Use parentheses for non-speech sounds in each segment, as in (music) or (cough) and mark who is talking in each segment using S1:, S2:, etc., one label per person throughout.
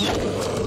S1: Yeah.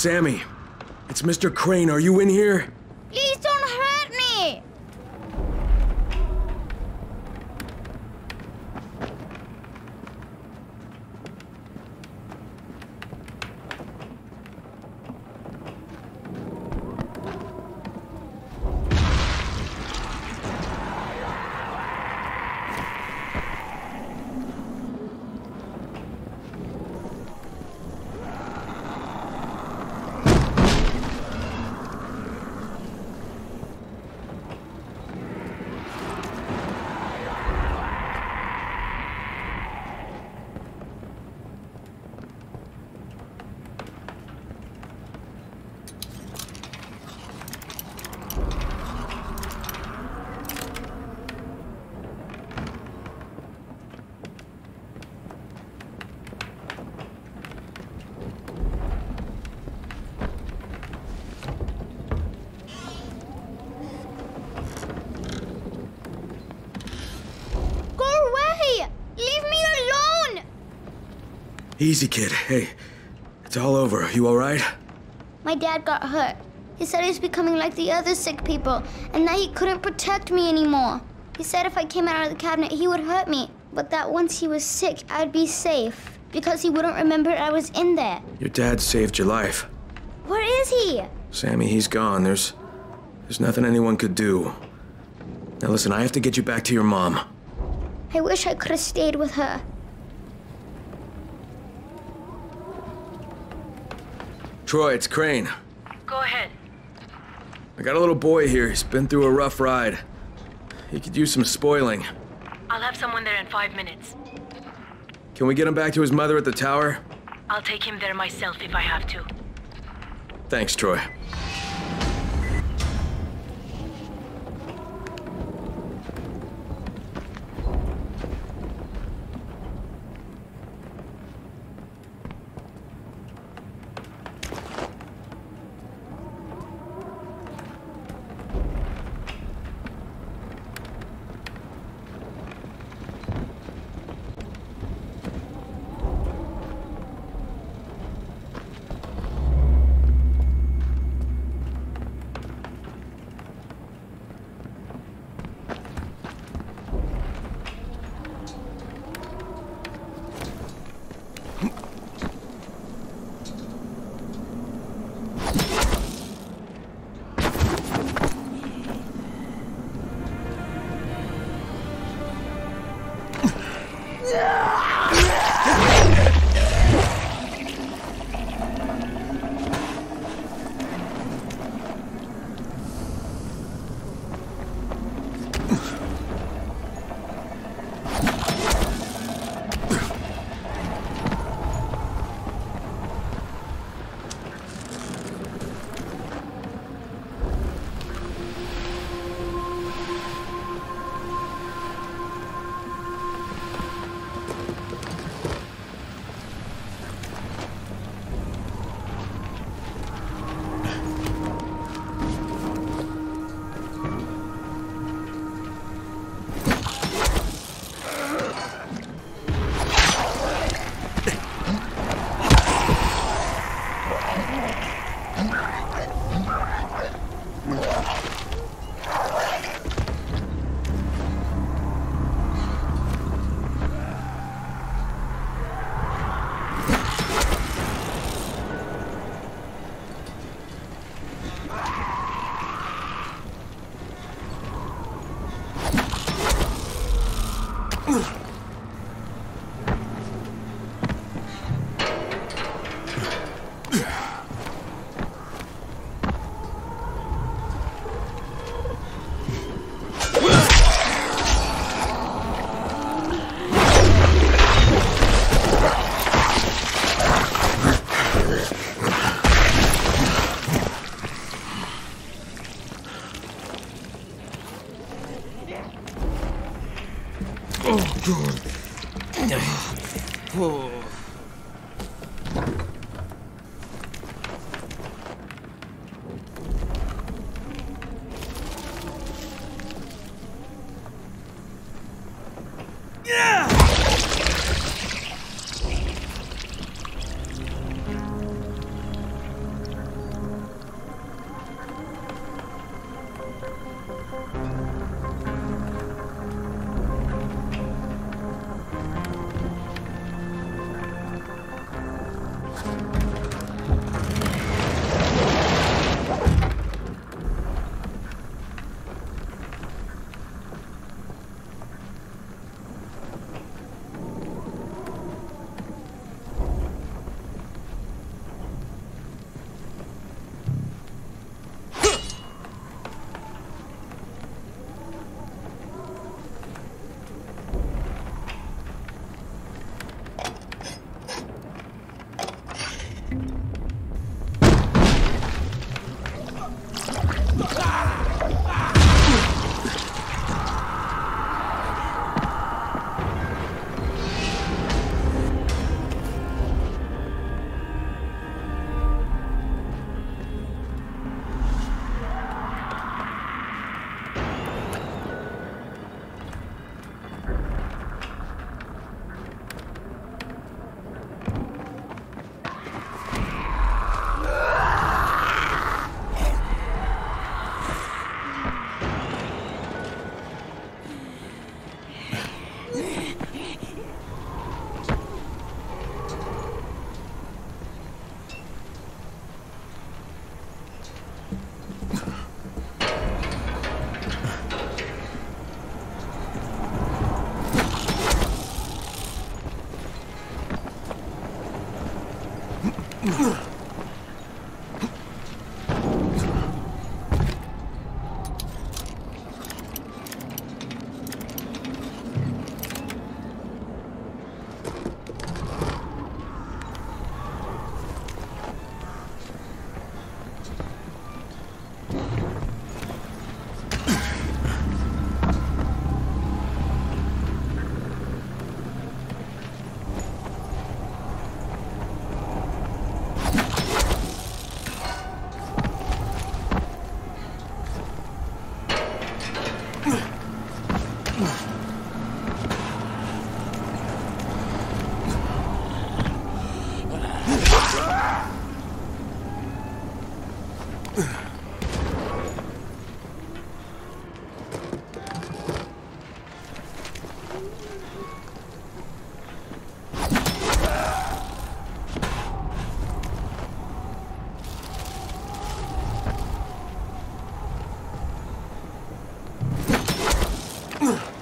S1: Sammy, it's Mr. Crane. Are you in here?
S2: Please don't hurt me! Go away! Leave me alone!
S1: Easy, kid. Hey, it's all over. You alright?
S2: My dad got hurt. He said he's becoming like the other sick people, and that he couldn't protect me anymore. He said if I came out of the cabinet, he would hurt me, but that once he was sick, I'd be safe because he wouldn't remember I was in there.
S1: Your dad saved your life.
S2: Where is he?
S1: Sammy, he's gone. There's. There's nothing anyone could do. Now listen, I have to get you back to your mom.
S2: I wish I could have stayed with her.
S1: Troy, it's Crane.
S3: Go ahead.
S1: I got a little boy here. He's been through a rough ride. He could use some spoiling.
S3: I'll have someone there in five minutes.
S1: Can we get him back to his mother at the tower?
S3: I'll take him there myself if I have to.
S1: Thanks, Troy. Ugh.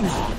S1: Mm-hmm.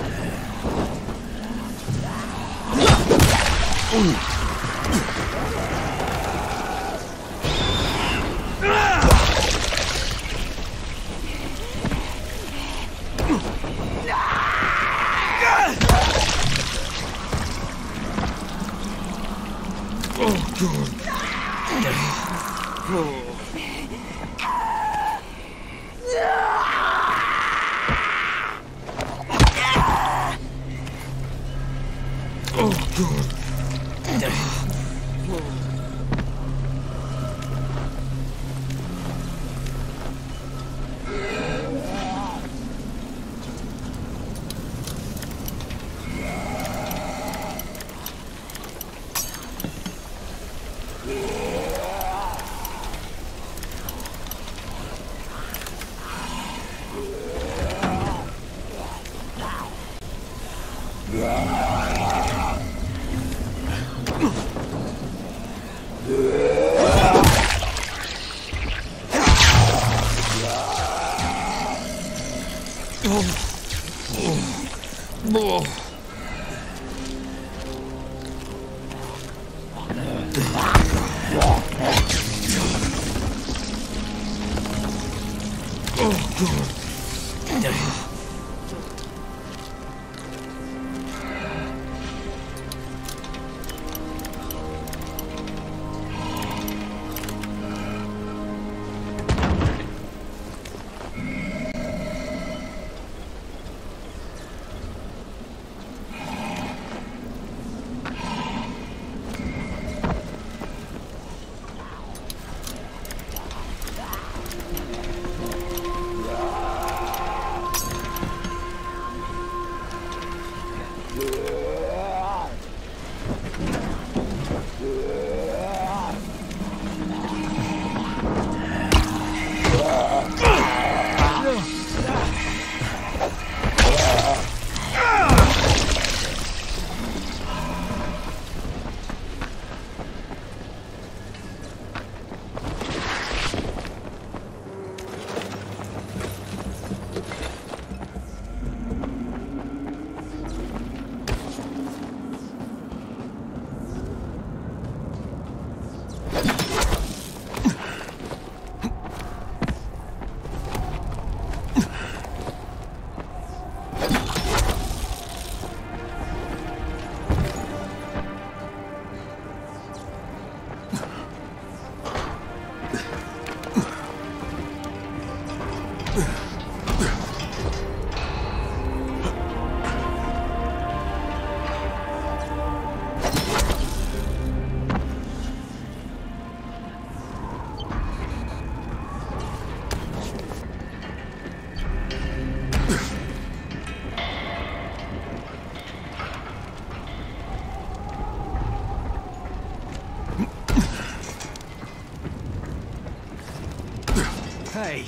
S4: Hey,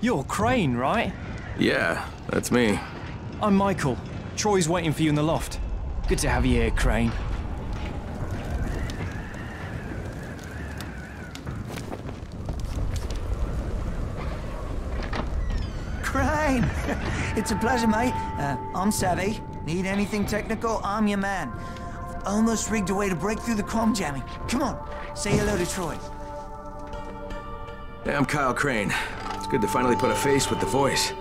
S4: you're Crane, right?
S1: Yeah, that's me.
S4: I'm Michael. Troy's waiting for you in the loft. Good to have you here, Crane.
S5: Crane! (laughs) it's a pleasure, mate. Uh, I'm Savvy. Need anything technical, I'm your man. I've Almost rigged a way to break through the crom jamming. Come on, say hello to Troy.
S1: Hey, I'm Kyle Crane. It's good to finally put a face with the voice.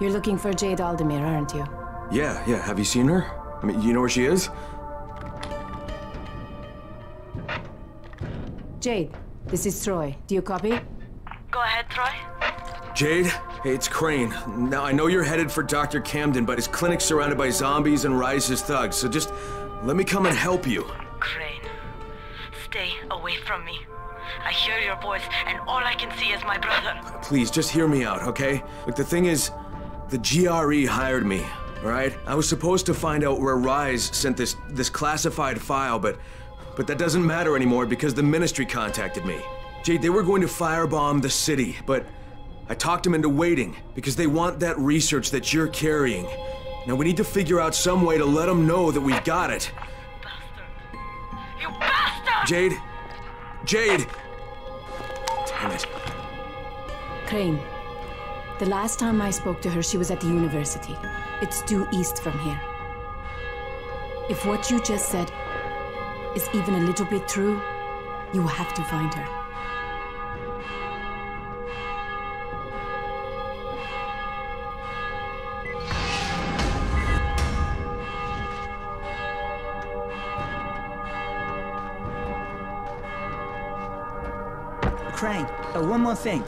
S6: You're looking for Jade Aldemir, aren't you?
S1: Yeah, yeah. Have you seen her? I mean, you know where she is?
S6: Jade, this is Troy. Do you copy?
S3: Go ahead, Troy.
S1: Jade? Hey, it's Crane. Now, I know you're headed for Dr. Camden, but his clinic's surrounded by zombies and Rais's thugs, so just let me come and help you.
S3: Stay away from me. I hear your voice, and all I can see is my brother.
S1: Please, just hear me out, okay? Look, the thing is, the GRE hired me, alright? I was supposed to find out where Rais sent this this classified file, but but that doesn't matter anymore because the ministry contacted me. Jade, they were going to firebomb the city, but I talked them into waiting because they want that research that you're carrying. Now we need to figure out some way to let them know that we've got it. Jade? Jade! Damn it.
S6: Crane. The last time I spoke to her, she was at the university. It's due east from here. If what you just said is even a little bit true, you have to find her.
S5: One more thing.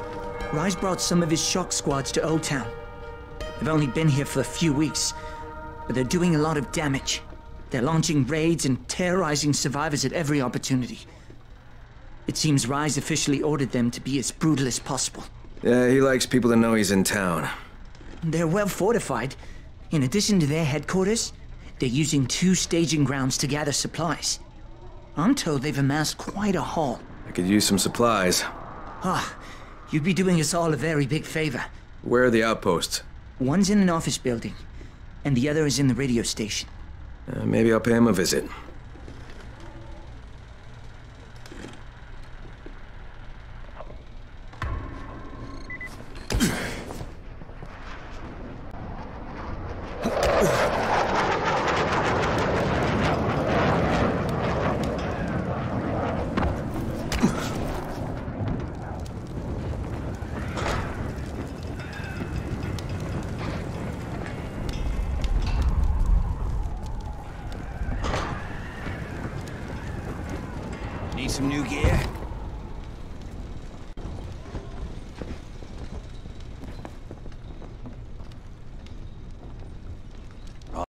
S5: Rais brought some of his shock squads to Old Town. They've only been here for a few weeks, but they're doing a lot of damage. They're launching raids and terrorizing survivors at every opportunity. It seems Rais officially ordered them to be as brutal as possible.
S1: Yeah, he likes people to know he's in town.
S5: They're well fortified. In addition to their headquarters, they're using two staging grounds to gather supplies. I'm told they've amassed quite a haul.
S1: I could use some supplies.
S5: Ah, you'd be doing us all a very big favor.
S1: Where are the outposts?
S5: One's in an office building, and the other is in the radio station.
S1: Uh, maybe I'll pay him a visit.